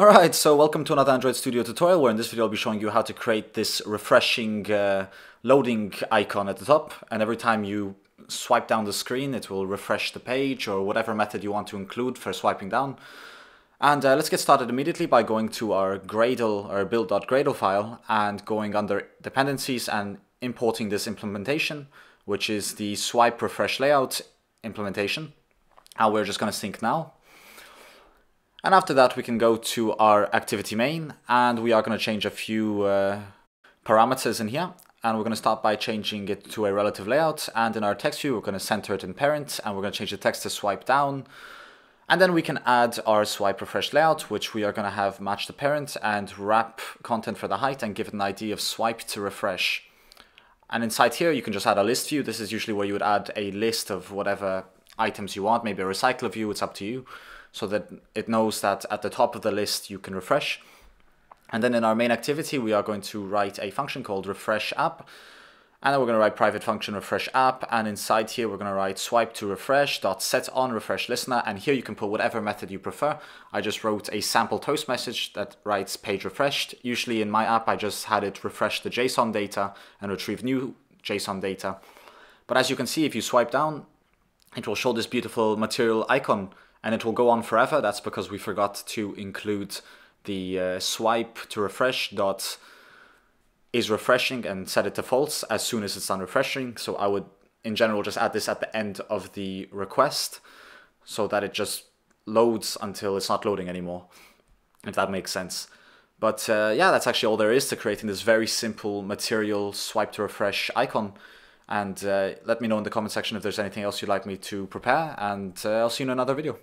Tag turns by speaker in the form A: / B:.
A: Alright, so welcome to another Android Studio tutorial where in this video I'll be showing you how to create this refreshing uh, loading icon at the top and every time you swipe down the screen it will refresh the page or whatever method you want to include for swiping down. And uh, let's get started immediately by going to our Gradle or build.gradle file and going under dependencies and importing this implementation which is the swipe refresh layout implementation and we're just going to sync now. And after that, we can go to our activity main and we are going to change a few uh, parameters in here. And we're going to start by changing it to a relative layout. And in our text view, we're going to center it in parent and we're going to change the text to swipe down. And then we can add our swipe refresh layout, which we are going to have match the parent and wrap content for the height and give it an ID of swipe to refresh. And inside here, you can just add a list view. This is usually where you would add a list of whatever items you want, maybe a recycler view, it's up to you so that it knows that at the top of the list you can refresh. And then in our main activity, we are going to write a function called refresh app. And then we're going to write private function refresh app. And inside here, we're going to write swipe to refresh dot set on refresh listener. And here you can put whatever method you prefer. I just wrote a sample toast message that writes page refreshed. Usually in my app, I just had it refresh the JSON data and retrieve new JSON data. But as you can see, if you swipe down, it will show this beautiful material icon and it will go on forever. That's because we forgot to include the uh, swipe to refresh dot is refreshing and set it to false as soon as it's done refreshing. So I would, in general, just add this at the end of the request so that it just loads until it's not loading anymore, if that makes sense. But uh, yeah, that's actually all there is to creating this very simple material swipe to refresh icon. And uh, let me know in the comment section if there's anything else you'd like me to prepare, and uh, I'll see you in another video.